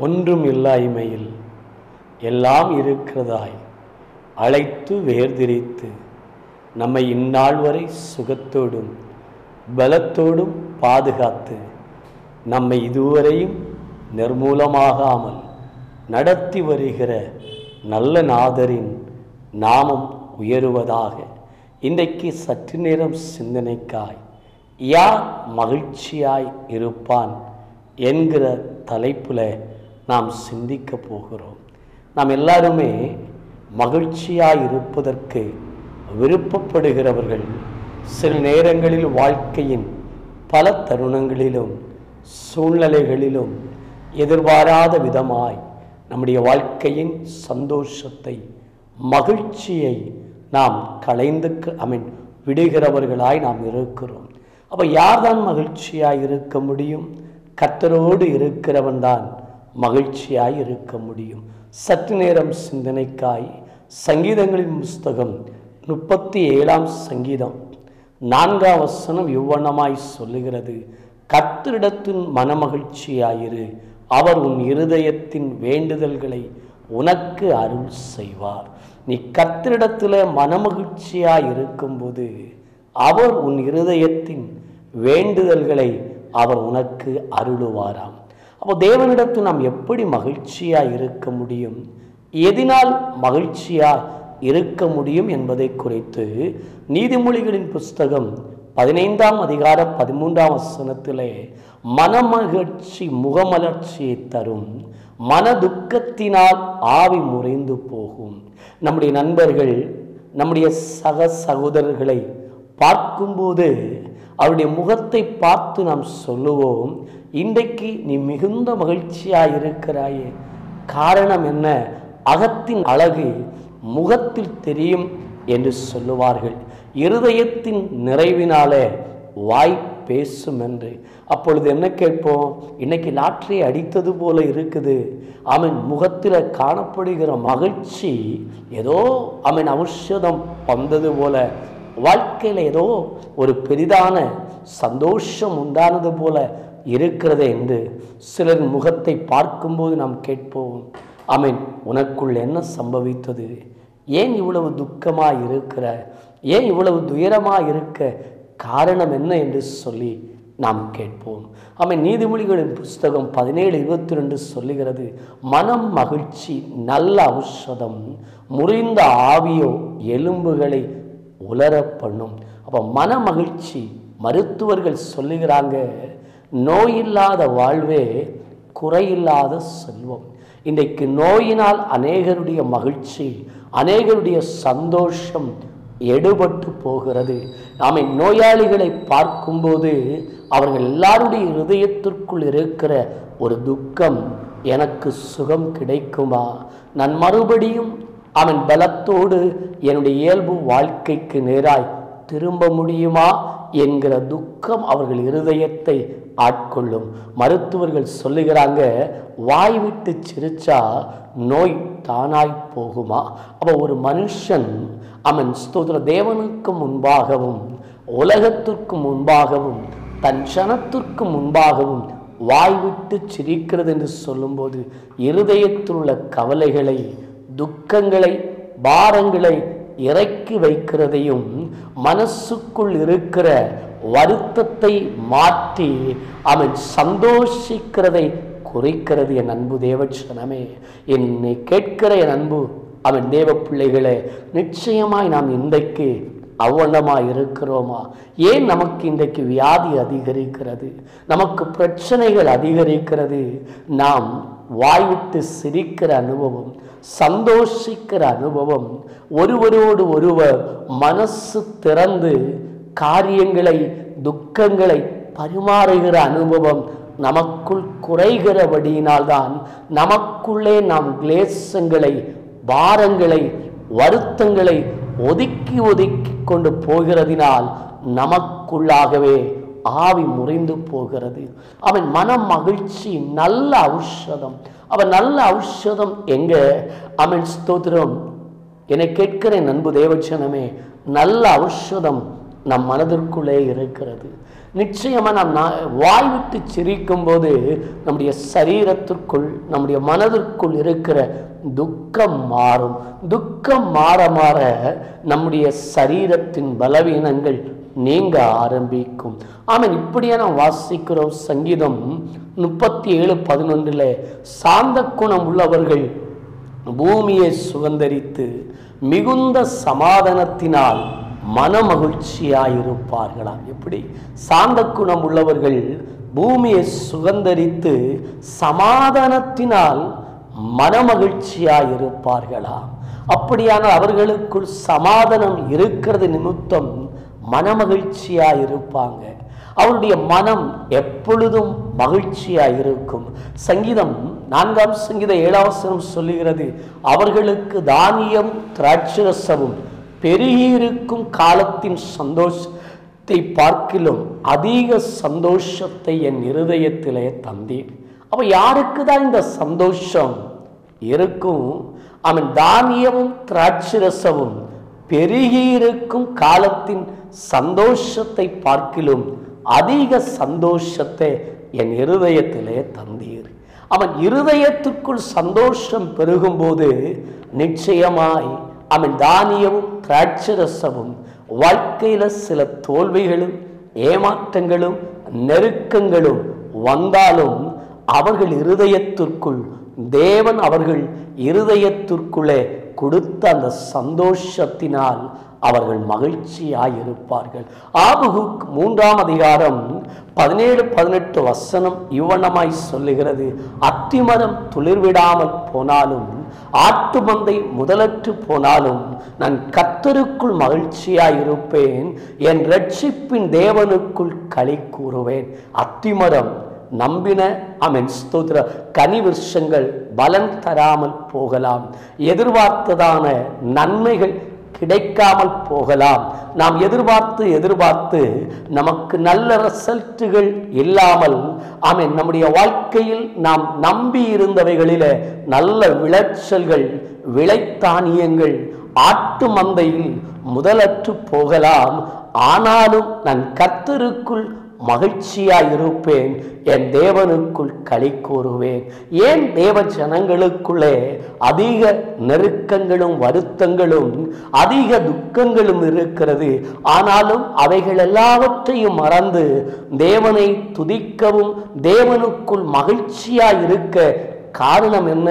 ஒன்றும் இல்லாய்மையில் எல்லாம் இருக்கிறதாய் அழைத்து வேர்திரித்து நம்மை இந்நாள் வரை சுகத்தோடும் பலத்தோடும் பாதுகாத்து நம்மை இதுவரையும் நிர்மூலமாகாமல் நடத்தி வருகிற நல்ல நாதரின் நாமம் உயருவதாக இன்றைக்கு சற்று நேரம் சிந்தனைக்காய் யார் மகிழ்ச்சியாய் இருப்பான் என்கிற தலைப்பில் நாம் சிந்திக்க போகிறோம். நாம் எல்லாருமே மகிழ்ச்சியாக இருப்பதற்கு விருப்பப்படுகிறவர்கள் சில நேரங்களில் வாழ்க்கையின் பல தருணங்களிலும் சூழ்நிலைகளிலும் எதிர்பாராத விதமாய் நம்முடைய வாழ்க்கையின் சந்தோஷத்தை மகிழ்ச்சியை நாம் கலைந்து ஐ மீன் விடுகிறவர்களாய் நாம் இருக்கிறோம். அப்போ யார்தான் மகிழ்ச்சியாக இருக்க முடியும்? கத்தரோடு இருக்கிறவன் தான் மகிழ்ச்சியாய் இருக்க முடியும். சற்று நேரம் சிந்தனைக்காய். சங்கீதங்களின் புஸ்தகம் முப்பத்தி ஏழாம் சங்கீதம். நான்காம் வசனம் இவ்வண்ணமாய் சொல்லுகிறது. கர்த்தரிடத்தின் மனமகிழ்ச்சியாயிரு. அவர் உன் இருதயத்தின் வேண்டுதல்களை உனக்கு அருள் செய்வார். நீ கர்த்தரிடத்தில் மனமகிழ்ச்சியாய் இருக்கும்போது அவர் உன் இருதயத்தின் வேண்டுதல்களை அவர் உனக்கு அருளுவாராம். அப்போ தேவனிடத்தில் நாம் எப்படி மகிழ்ச்சியாக இருக்க முடியும்? எதினால் மகிழ்ச்சியாக இருக்க முடியும் என்பதை குறித்து நீதிமொழிகளின் புஸ்தகம் பதினைந்தாம் அதிகார பதிமூன்றாம் வசனத்திலே மனமகிழ்ச்சி முகமலர்ச்சியை தரும். மன துக்கத்தினால் ஆவி முறைந்து போகும். நம்முடைய நண்பர்கள் நம்முடைய சக சகோதரர்களை பார்க்கும்போது அவருடைய முகத்தை பார்த்து நாம் சொல்லுவோம் இன்றைக்கு நீ மிகுந்த மகிழ்ச்சியாக இருக்கிறாயே காரணம் என்ன? அகத்தின் அழகு முகத்தில் தெரியும் என்று சொல்லுவார்கள். இருதயத்தின் நிறைவினாலே வாய் பேசும் என்று. அப்பொழுது என்ன கேட்போம்? இன்னைக்கு லாட்டரி அடித்தது போல இருக்குது. அவன் முகத்தில் காணப்படுகிற மகிழ்ச்சி ஏதோ அவன் ஔஷதம் வந்தது போல வாழ்க்கையில் ஏதோ ஒரு பெரிதான சந்தோஷம் உண்டானது போல இருக்கிறது என்று சிலர் முகத்தை பார்க்கும்போது நாம் கேட்போம். அமீன் உனக்குள் என்ன சம்பவித்தது? ஏன் இவ்வளவு துக்கமாக இருக்கிற? ஏன் இவ்வளவு துயரமாக இருக்க? காரணம் என்ன? என்று சொல்லி நாம் கேட்போம். ஆமாம் நீதிமொழிகளின் புஸ்தகம் பதினேழு இருபத்தி ரெண்டு சொல்லுகிறது மனம் மகிழ்ச்சி நல்ல ஔஷதம் முறிந்த ஆவியோ எலும்புகளை உலர பண்ணும் அப்போ மன மகிழ்ச்சி மருத்துவர்கள் சொல்லுகிறாங்க நோயில்லாத வாழ்வே குறையில்லாத செல்வம். இன்றைக்கு நோயினால் அநேகருடைய மகிழ்ச்சி அநேகருடைய சந்தோஷம் எடுபட்டு போகிறது. நாம் நோயாளிகளை பார்க்கும்போது அவர்கள் எல்லாருடைய இருதயத்திற்குள் இருக்கிற ஒரு துக்கம் எனக்கு சுகம் கிடைக்குமா? நான் மறுபடியும் அவன் பலத்தோடு என்னுடைய இயல்பு வாழ்க்கைக்கு நேராய் திரும்ப முடியுமா என்கிற துக்கம் அவர்கள் இருதயத்தை ஆட்கொள்ளும். மருத்துவர்கள் சொல்லுகிறாங்க வாய் விட்டு சிரிச்சா நோய் தானாய் போகுமா? அப்போ ஒரு மனுஷன் அவன் ஸ்தோத்திர தேவனுக்கு முன்பாகவும் உலகத்திற்கு முன்பாகவும் தன் சனத்திற்கு முன்பாகவும் வாய்விட்டு சிரிக்கிறது என்று சொல்லும்போது இருதயத்தில் உள்ள கவலைகளை துக்கங்களை பாரங்களை இறக்கி வைக்கிறதையும் மனசுக்குள் இருக்கிற வருத்தத்தை மாற்றி அவன் சந்தோஷிக்கிறதை குறிக்கிறது என் அன்பு தேவச்சனமே என்னை கேட்கிற என் அன்பு அவன் தேவ பிள்ளைகளே நிச்சயமாய் நாம் இன்றைக்கு அவ்வளமாக இருக்கிறோமா? ஏன் நமக்கு இன்றைக்கு வியாதி அதிகரிக்கிறது? நமக்கு பிரச்சனைகள் அதிகரிக்கிறது? நாம் வாய்விட்டு சிரிக்கிற அனுபவம் சந்தோஷிக்கிற அனுபவம். ஒருவரோடு ஒருவர் மனசு திறந்து காரியங்களை துக்கங்களை பரிமாறுகிற அனுபவம் நமக்குள் குறைகிறபடியினால்தான் நமக்குள்ளே நாம் கிளேசங்களை பாரங்களை வருத்தங்களை ஒதுக்கி ஒதுக்கி கொண்டு போகிறதினால் நமக்குள்ளாகவே ஆவி முறைந்து போகிறது. அவன் மன மகிழ்ச்சி நல்ல ஔஷதம். அவன் நல்ல ஔஷதம் எங்க? அவன் ஸ்தோத்திரம். என்னை கேட்கிறேன் நண்பு தேவச்சனமே நல்ல ஔஷதம் நம் மனதிற்குள்ளே இருக்கிறது. நிச்சயமா நாம் வாய் விட்டு சிரிக்கும் போது நம்முடைய சரீரத்திற்குள் நம்முடைய மனதிற்குள் இருக்கிற துக்கம் மாறும். துக்கம் மாற மாற நம்முடைய சரீரத்தின் பலவீனங்கள் நீங்க ஆரம்பிக்கும். ஆமாம் இப்படியே நாம் வாசிக்கிறோம் சங்கீதம் முப்பத்தி ஏழு பதினொன்றில் சாந்த குணம் உள்ளவர்கள் பூமியை சுதந்தரித்து மிகுந்த சமாதானத்தினால் மனமகிழ்ச்சியாயிருப்பார்களாம் எப்படி? சாந்த குணம் உள்ளவர்கள் பூமியை சுதந்தரித்து சமாதானத்தினால் மனமகிழ்ச்சியாயிருப்பார்களாம் அப்படியானால் அவர்களுக்குள் சமாதானம் இருக்கிறது நிமித்தம் மனமகிழ்ச்சியாயிருப்பாங்க. அவருடைய மனம் எப்பொழுதும் மகிழ்ச்சியாக இருக்கும் சங்கீதம் நான்காம் சங்கீத ஏழாவசனம் சொல்லுகிறது அவர்களுக்கு தானியம் திராட்சரசமும் பெருகியிருக்கும் காலத்தின் சந்தோஷத்தை பார்க்கிலும் அதிக சந்தோஷத்தை என் இருதயத்திலே தந்தேன். அப்ப யாருக்கு தான் இந்த சந்தோஷம் இருக்கும்? அவன் தானியமும் திராட்சரசமும் பெருகியிருக்கும் காலத்தின் சந்தோஷத்தை பார்க்கிலும் அதிக சந்தோஷத்தை என் இருதயத்திலே தந்தீர். அவன் இருதயத்துக்குள் சந்தோஷம் பெருகும்போது நிச்சயமாய் அவன் தானியமும் திராட்சரசமும் வாழ்க்கையில சில தோல்விகளும் ஏமாற்றங்களும் நெருக்கங்களும் வந்தாலும் அவர்கள் இருதயத்திற்குள் தேவன் அவர்கள் இருதயத்திற்குள்ளே கொடுத்த அந்த சந்தோஷத்தினால் அவர்கள் மகிழ்ச்சியாயிருப்பார்கள். ஆபுகுக் மூன்றாம் அதிகாரம் பதினேழு பதினெட்டு வசனம் இவ்வனமாய் சொல்லுகிறது. அத்திமரம் துளிர்விடாமல் போனாலும் ஆட்டு மந்தை முதலற்று போனாலும் நான் கத்தருக்குள் மகிழ்ச்சியாயிருப்பேன் என் ரட்சிப்பின் தேவனுக்குள் களி கூறுவேன். அத்திமரம் நம்பின அமன் ஸ்தோத்திர கனி விருஷங்கள் பலன் தராமல் போகலாம். எதிர்பார்த்ததான நன்மைகள் கிடைக்காமல் போகலாம். நாம் எதிர்பார்த்து எதிர்பார்த்து நமக்கு நல்ல ரிசல்ட்டுகள் இல்லாமல் ஆமென் நம்முடைய வாழ்க்கையில் நாம் நம்பி இருந்தவைகளில நல்ல விளைச்சல்கள் விளைத்தானியங்கள் ஆட்டு மந்தையில் முதலற்று போகலாம். ஆனாலும் நான் கர்த்தருக்குள் மகிழ்ச்சியாய் இருப்பேன் என் தேவனுக்குள் களி கூறுவேன். ஏன் தேவ ஜனங்களுக்குள்ளே அதிக நெருக்கங்களும் வருத்தங்களும் அதிக துக்கங்களும் இருக்கிறது? ஆனாலும் அவைகள் எல்லாவற்றையும் மறந்து தேவனை துதிக்கவும் தேவனுக்குள் மகிழ்ச்சியாய் இருக்க காரணம் என்ன?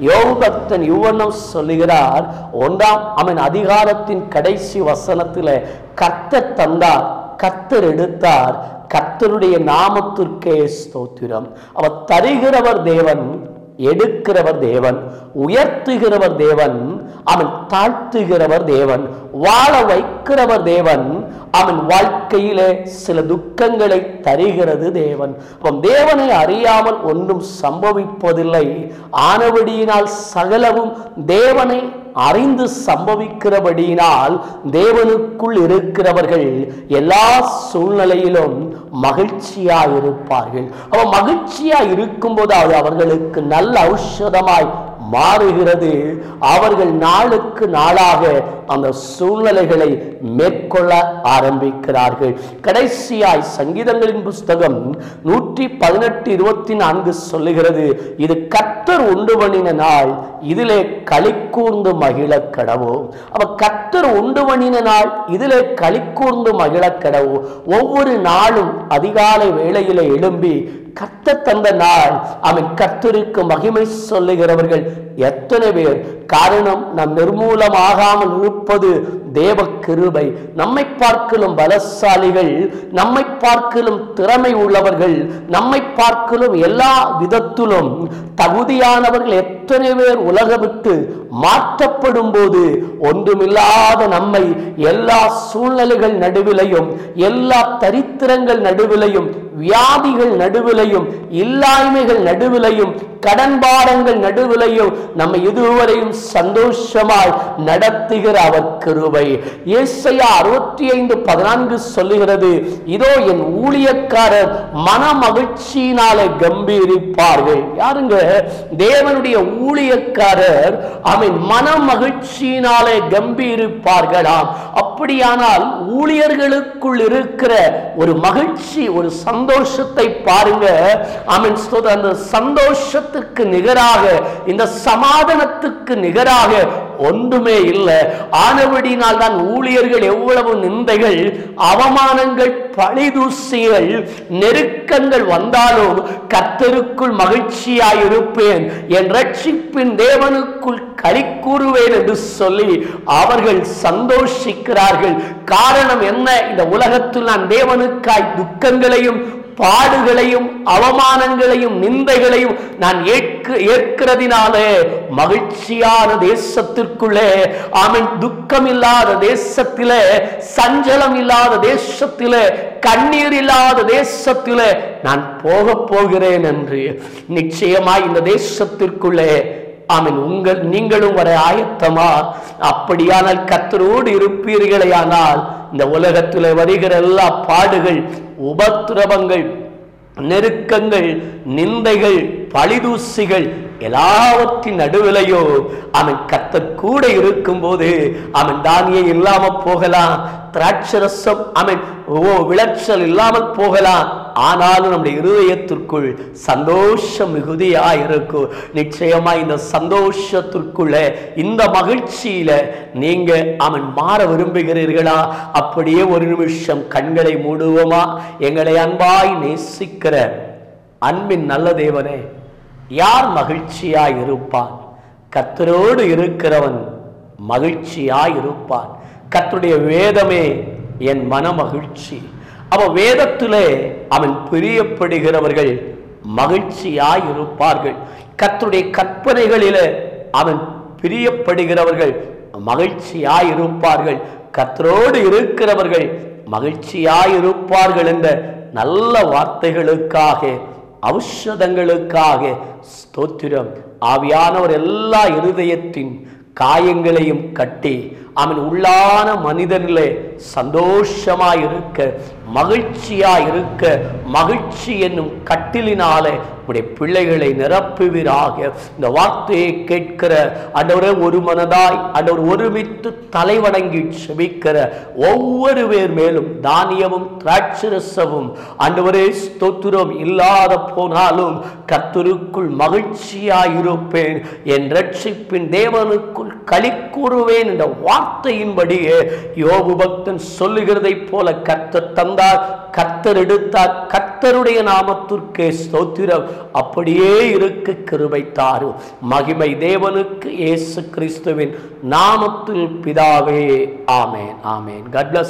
யோகபக்தன் யுவனம் சொல்லுகிறார் ஒன்றாம் அவன் அதிகாரத்தின் கடைசி வசனத்தில் கர்த்தர் தந்தார் கர்த்தர் எடுத்தார் கர்த்தருடைய நாமத்திற்கே ஸ்தோத்திரம். அவர் தருகிறவர் தேவன் எடுக்கிறவர் தேவன் உயர்த்துகிறவர் தேவன் அவன் தாழ்த்துகிறவர் தேவன் வாழ வைக்கிறவர் தேவன் அவன் வாழ்க்கையிலே சில துக்கங்களை தருகிறது தேவன். அவன் தேவனை அறியாமல் ஒன்றும் சம்பவிப்பதில்லை. ஆனபடியினால் சகலவும் தேவனை அறிந்து சம்பவிக்கிறபடியினால் தேவனுக்குள் இருக்கிறவர்கள் எல்லா சூழ்நிலையிலும் மகிழ்ச்சியா இருப்பார்கள் அவ மகிழ்ச்சியா இருக்கும்போது அது அவர்களுக்கு நல்ல ஔஷதமாய் மாறுகிறது. அவர்கள் நாளுக்கு நாளாக அந்த சூழ்நிலைகளை மேற்கொள்ள ஆரம்பிக்கிறார்கள். கடைசியாய் சங்கீதங்களின் புஸ்தகம் நூற்றி பதினெட்டு இருபத்தி நான்கு சொல்லுகிறது இது கத்தர் உண்டு பண்ணின நாள் இதிலே களி கூர்ந்து மகிழ கடவோ. அவ கத்தர் உண்டு பண்ணின நாள் இதிலே களி கூர்ந்து மகிழ கடவோ. ஒவ்வொரு நாளும் அதிகாலை வேளையில எழும்பி கத்த தந்த நாள். அவன் கர்த்தருக்கு மகிமை சொல்லுகிறவர்கள் எத்தனை பேர்? காரணம் நம் நிர்மூலமாகாமல் இருப்பது தேவ கிருபை. நம்மை பார்க்கலும் பலசாலிகள் நம்மை பார்க்கலும் திறமை உள்ளவர்கள் நம்மை பார்க்கலும் எல்லா விதத்திலும் தகுதியானவர்கள் எத்தனை பேர் உலக விட்டு மாற்றப்படும் போது ஒன்றுமில்லாத நம்மை எல்லா சூழ்நிலைகள் நடுவிலையும் எல்லா தரித்திரங்கள் நடுவிலையும் வியாதிகள் நடுவிலையும் இல்லாய்மைகள் நடுவிலையும் கடன்பாடங்கள் நடுவிலையும் நம்ம இதுவரையும் சந்தோஷமாய் நடத்துகிற அவர் கிருபை. ஏசையா அறுபத்தி ஐந்து பதினான்கு சொல்லுகிறது இதோ என் ஊழியக்காரர் மன மகிழ்ச்சியினாலே கம்பீரிப்பார்கள். யாருங்க? தேவனுடைய ஊழியக்காரர் அவன் மன மகிழ்ச்சியினாலே கம்பீரிப்பார்களாம். அப்படியானால் ஊழியர்களுக்குள் இருக்கிற ஒரு மகிழ்ச்சி ஒரு சந்தோஷத்தை பாருங்க. அவன் அந்த சந்தோஷத்துக்கு நிகராக இந்த சமாதானத்துக்கு நிகராக ஒன்றுமே இல்லை. ஆனபடினால் தான் ஊழியர்கள் எவ்வளவு நிந்தைகள் அவமானங்கள் பழிதூசிகள் நெருக்கங்கள் வந்தாலும் கத்தருக்குள் மகிழ்ச்சியாயிருப்பேன். என் ரட்சிப்பின் தேவனுக்குள் கலி கூறுவேன் என்று சொல்லி அவர்கள் சந்தோஷிக்கிறார்கள். காரணம் என்ன? இந்த உலகத்தில் நான் தேவனுக்காய் துக்கங்களையும் பாடுகளையும் அவமானங்களையும் நிந்தைகளையும் நான் ஏற்க ஏற்கிறதினாலே மகிழ்ச்சியான தேசத்திற்குள்ளே அவன் துக்கம் இல்லாத தேசத்திலே சஞ்சலம் இல்லாத தேசத்திலே கண்ணீர் இல்லாத தேசத்திலே நான் போக போகிறேன் என்று நிச்சயமாய் இந்த தேசத்திற்குள்ளே ஆமீன் உங்கள் நீங்களும் வர ஆயத்தமா? அப்படியானால் கத்தரோடு இருப்பீர்களே ஆனால் இந்த உலகத்தில் வருகிற எல்லா பாடுகள் உபத்திரவங்கள் நெருக்கங்கள் நிந்தைகள் பழிதூசிகள் எல்லாவற்றின் நடுவிலையோ அவன் கத்த கூட இருக்கும்போது அவன் தானியே இல்லாம போகலாம் திராட்சரசம் அவன் ஓ விளைச்சல் இல்லாமல் போகலாம். ஆனாலும் நம்முடைய இருதயத்திற்குள் சந்தோஷம் மிகுதியா இருக்கும் நிச்சயமா இந்த சந்தோஷத்திற்குள்ள இந்த மகிழ்ச்சியில நீங்க அவன் மாற விரும்புகிறீர்களா? அப்படியே ஒரு நிமிஷம் கண்களை மூடுவோமா? எங்களை அன்பாய் நேசிக்கிற அன்பின் நல்ல தேவனே யார் மகிழ்ச்சியாய் இருப்பான் கத்தரோடு இருக்கிறவன் மகிழ்ச்சியாய் இருப்பான் கர்த்தருடைய வேதமே என் மன மகிழ்ச்சி அவ வேதத்திலே அவன் பிரியப்படுகிறவர்கள் மகிழ்ச்சியாய் இருப்பார்கள் கர்த்தருடைய கற்பனைகளிலே அவன் பிரியப்படுகிறவர்கள் மகிழ்ச்சியாய் இருப்பார்கள் கத்தரோடு இருக்கிறவர்கள் மகிழ்ச்சியாய் இருப்பார்கள் என்ற நல்ல வார்த்தைகளுக்காக ஔஷதங்களுக்காக ஸ்தோத்திரம். ஆவியானவர் எல்லா இருதயத்தின் காயங்களையும் கட்டி அவன் உள்ளான மனிதனிலே சந்தோஷமா இருக்க மகிழ்ச்சியா இருக்க மகிழ்ச்சி என்னும் கட்டிலினாலே உடைய பிள்ளைகளை நிரப்புவீராக. இந்த வார்த்தையை கேட்கிற அண்டவரே ஒரு மனதாய் அண்டவர் ஒருமித்து தலைவணங்கி செபிக்கிற ஒவ்வொரு பேர் மேலும் தானியமும் திராட்சரசமும் அண்டவரே ஸ்தோத்திரம் இல்லாத போனாலும் கத்தருக்குள் மகிழ்ச்சியாயிருப்பேன். என் ரட்சிப்பின் தேவனுக்குள் களி கூறுவேன் என்ற வார்த்தையின்படியே யோபு பக்தன் சொல்லுகிறதைப் போல கர்த்தர் தந்தார். கர்த்தர் எடுத்தார். கர்த்தருடைய நாமத்திற்கே ஸ்தோத்திரம். அப்படியே இருக்க கிருபை மகிமை தேவனுக்கு இயேசு கிறிஸ்துவின் நாமத்தில் பிதாவே. ஆமேன். ஆமேன். God